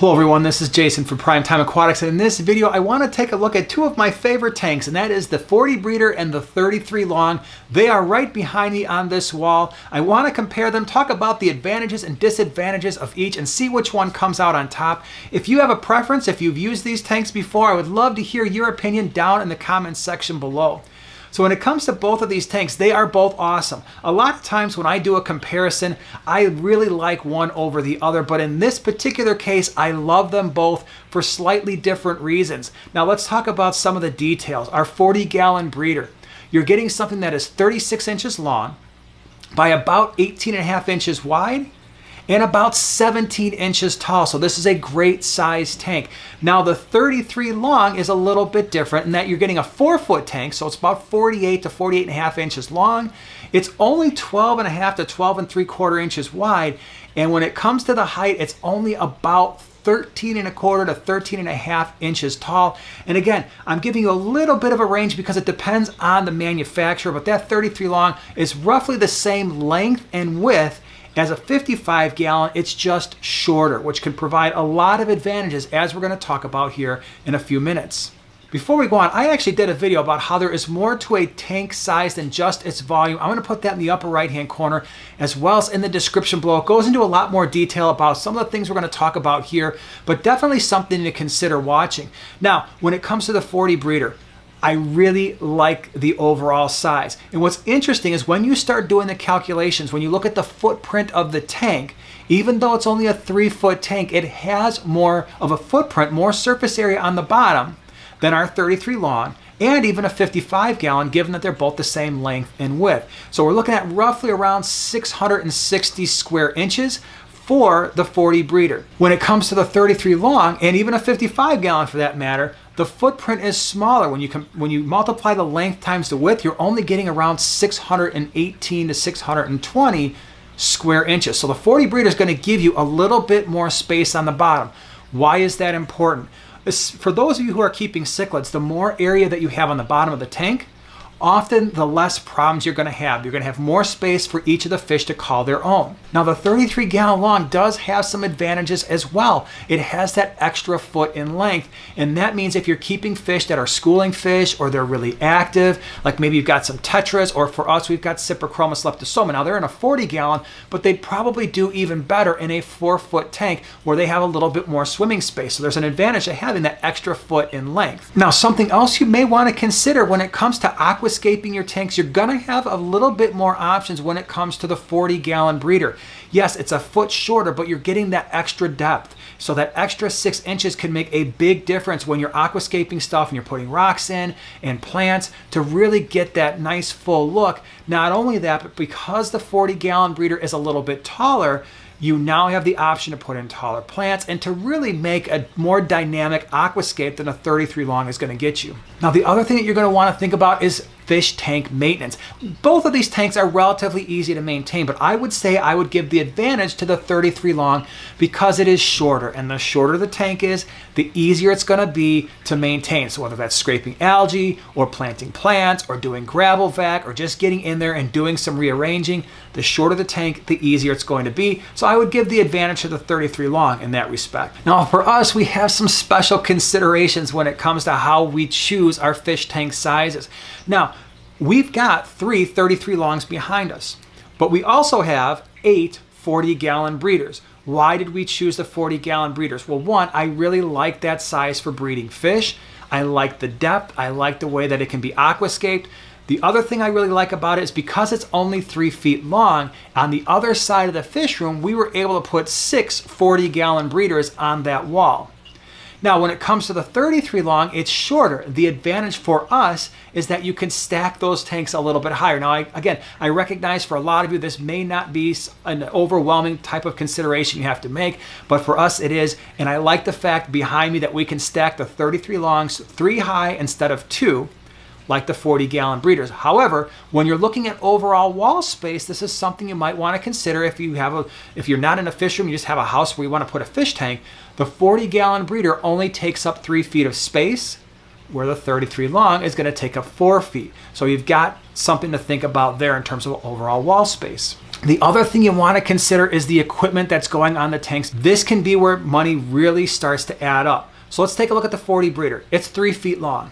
Hello everyone, this is Jason from Primetime Aquatics and in this video I want to take a look at two of my favorite tanks and that is the 40 breeder and the 33 long. They are right behind me on this wall. I want to compare them, talk about the advantages and disadvantages of each and see which one comes out on top. If you have a preference, if you've used these tanks before, I would love to hear your opinion down in the comments section below. So when it comes to both of these tanks, they are both awesome. A lot of times when I do a comparison, I really like one over the other, but in this particular case, I love them both for slightly different reasons. Now let's talk about some of the details. Our 40 gallon breeder. You're getting something that is 36 inches long by about 18 and a half inches wide and about 17 inches tall. So this is a great size tank. Now the 33 long is a little bit different in that you're getting a four foot tank. So it's about 48 to 48 and a half inches long. It's only 12 and a half to 12 and three quarter inches wide. And when it comes to the height, it's only about 13 and a quarter to 13 and a half inches tall. And again, I'm giving you a little bit of a range because it depends on the manufacturer, but that 33 long is roughly the same length and width as a 55 gallon, it's just shorter, which can provide a lot of advantages as we're gonna talk about here in a few minutes. Before we go on, I actually did a video about how there is more to a tank size than just its volume. I'm gonna put that in the upper right hand corner as well as in the description below. It goes into a lot more detail about some of the things we're gonna talk about here, but definitely something to consider watching. Now, when it comes to the 40 breeder, I really like the overall size. And what's interesting is when you start doing the calculations, when you look at the footprint of the tank, even though it's only a three foot tank, it has more of a footprint, more surface area on the bottom than our 33 long and even a 55 gallon given that they're both the same length and width. So we're looking at roughly around 660 square inches for the 40 breeder. When it comes to the 33 long and even a 55 gallon for that matter, the footprint is smaller. When you when you multiply the length times the width, you're only getting around 618 to 620 square inches. So the 40 breeder is going to give you a little bit more space on the bottom. Why is that important? For those of you who are keeping cichlids, the more area that you have on the bottom of the tank, often the less problems you're going to have. You're going to have more space for each of the fish to call their own. Now the 33 gallon long does have some advantages as well. It has that extra foot in length and that means if you're keeping fish that are schooling fish or they're really active, like maybe you've got some tetras or for us we've got Cyprichromis leptosoma. Now they're in a 40 gallon but they'd probably do even better in a four foot tank where they have a little bit more swimming space. So there's an advantage to having that extra foot in length. Now something else you may want to consider when it comes to aqua aquascaping your tanks, you're gonna have a little bit more options when it comes to the 40 gallon breeder. Yes, it's a foot shorter, but you're getting that extra depth. So that extra six inches can make a big difference when you're aquascaping stuff and you're putting rocks in and plants to really get that nice full look. Not only that, but because the 40 gallon breeder is a little bit taller, you now have the option to put in taller plants and to really make a more dynamic aquascape than a 33 long is going to get you. Now the other thing that you're going to want to think about is fish tank maintenance. Both of these tanks are relatively easy to maintain, but I would say I would give the advantage to the 33 long because it is shorter. And the shorter the tank is, the easier it's gonna be to maintain. So whether that's scraping algae or planting plants or doing gravel vac or just getting in there and doing some rearranging, the shorter the tank, the easier it's going to be. So I would give the advantage to the 33 long in that respect. Now for us, we have some special considerations when it comes to how we choose our fish tank sizes. Now, we've got three 33 longs behind us, but we also have eight 40 gallon breeders. Why did we choose the 40 gallon breeders? Well, one, I really like that size for breeding fish. I like the depth. I like the way that it can be aquascaped. The other thing I really like about it is because it's only three feet long, on the other side of the fish room, we were able to put six 40 gallon breeders on that wall. Now, when it comes to the 33 long, it's shorter. The advantage for us is that you can stack those tanks a little bit higher. Now, I, again, I recognize for a lot of you, this may not be an overwhelming type of consideration you have to make, but for us it is. And I like the fact behind me that we can stack the 33 longs three high instead of two like the 40 gallon breeders. However, when you're looking at overall wall space, this is something you might want to consider if you have a if you're not in a fish room, you just have a house where you want to put a fish tank. The 40 gallon breeder only takes up three feet of space, where the 33 long is going to take up four feet. So you've got something to think about there in terms of overall wall space. The other thing you want to consider is the equipment that's going on the tanks. This can be where money really starts to add up. So let's take a look at the 40 breeder. It's three feet long.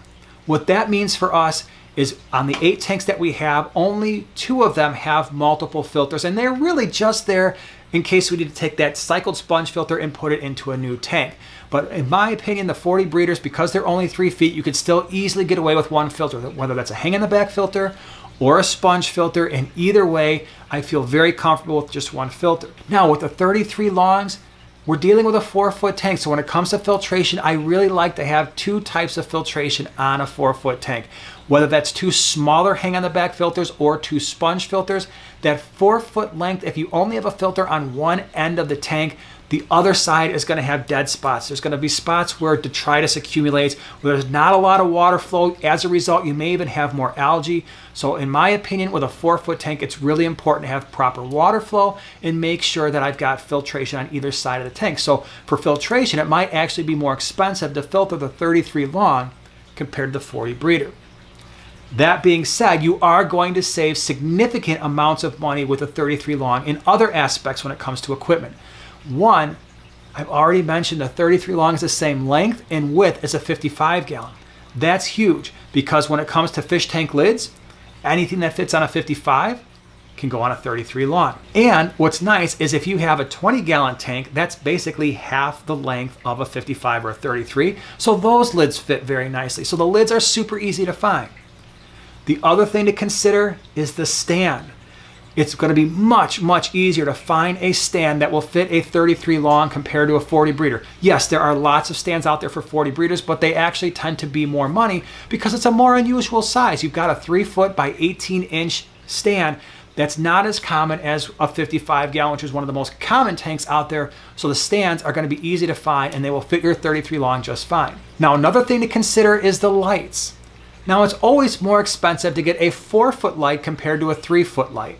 What that means for us is on the eight tanks that we have, only two of them have multiple filters, and they're really just there in case we need to take that cycled sponge filter and put it into a new tank. But in my opinion, the 40 breeders, because they're only three feet, you could still easily get away with one filter, whether that's a hang in the back filter or a sponge filter. And either way, I feel very comfortable with just one filter. Now with the 33 longs, we're dealing with a four foot tank, so when it comes to filtration, I really like to have two types of filtration on a four foot tank. Whether that's two smaller hang on the back filters or two sponge filters, that four foot length, if you only have a filter on one end of the tank, the other side is going to have dead spots. There's going to be spots where detritus accumulates, where there's not a lot of water flow. As a result, you may even have more algae. So in my opinion, with a four foot tank, it's really important to have proper water flow and make sure that I've got filtration on either side of the tank. So for filtration, it might actually be more expensive to filter the 33 long compared to the 40 breeder. That being said, you are going to save significant amounts of money with a 33 long in other aspects when it comes to equipment. One, I've already mentioned the 33 long is the same length and width as a 55 gallon. That's huge because when it comes to fish tank lids, anything that fits on a 55 can go on a 33 long. And what's nice is if you have a 20 gallon tank, that's basically half the length of a 55 or a 33. So those lids fit very nicely. So the lids are super easy to find. The other thing to consider is the stand it's going to be much, much easier to find a stand that will fit a 33 long compared to a 40 breeder. Yes, there are lots of stands out there for 40 breeders, but they actually tend to be more money because it's a more unusual size. You've got a 3 foot by 18 inch stand that's not as common as a 55 gallon, which is one of the most common tanks out there. So the stands are going to be easy to find and they will fit your 33 long just fine. Now, another thing to consider is the lights. Now, it's always more expensive to get a 4 foot light compared to a 3 foot light.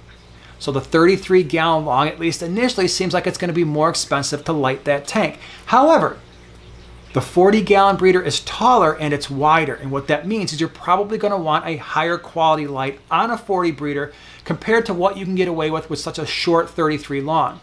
So the 33 gallon long, at least initially, seems like it's going to be more expensive to light that tank. However, the 40 gallon breeder is taller and it's wider. And what that means is you're probably going to want a higher quality light on a 40 breeder compared to what you can get away with with such a short 33 long.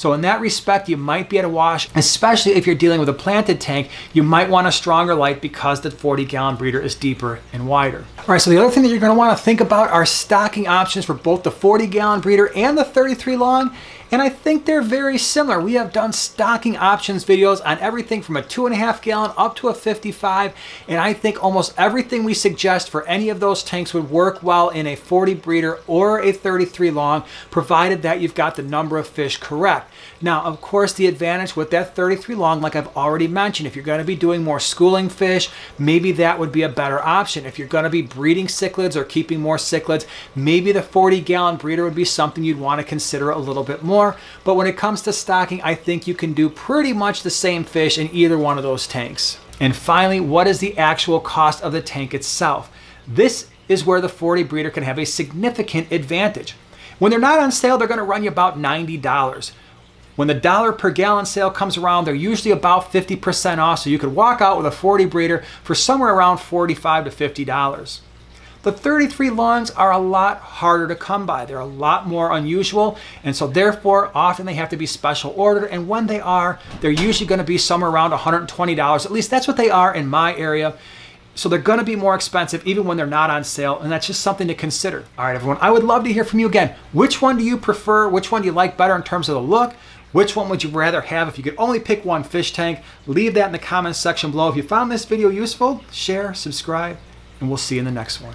So in that respect, you might be at a wash, especially if you're dealing with a planted tank, you might want a stronger light because the 40 gallon breeder is deeper and wider. All right, so the other thing that you're gonna wanna think about are stocking options for both the 40 gallon breeder and the 33 long and I think they're very similar. We have done stocking options videos on everything from a two and a half gallon up to a 55, and I think almost everything we suggest for any of those tanks would work well in a 40 breeder or a 33 long, provided that you've got the number of fish correct. Now, of course, the advantage with that 33 long, like I've already mentioned, if you're gonna be doing more schooling fish, maybe that would be a better option. If you're gonna be breeding cichlids or keeping more cichlids, maybe the 40 gallon breeder would be something you'd wanna consider a little bit more more. But when it comes to stocking, I think you can do pretty much the same fish in either one of those tanks. And finally, what is the actual cost of the tank itself? This is where the 40 breeder can have a significant advantage. When they're not on sale, they're gonna run you about $90. When the dollar per gallon sale comes around, they're usually about 50% off, so you could walk out with a 40 breeder for somewhere around $45 to $50. The 33 longs are a lot harder to come by. They're a lot more unusual, and so therefore often they have to be special ordered, and when they are, they're usually gonna be somewhere around $120. At least that's what they are in my area. So they're gonna be more expensive even when they're not on sale, and that's just something to consider. All right, everyone, I would love to hear from you again. Which one do you prefer? Which one do you like better in terms of the look? Which one would you rather have if you could only pick one fish tank? Leave that in the comments section below. If you found this video useful, share, subscribe, and we'll see you in the next one.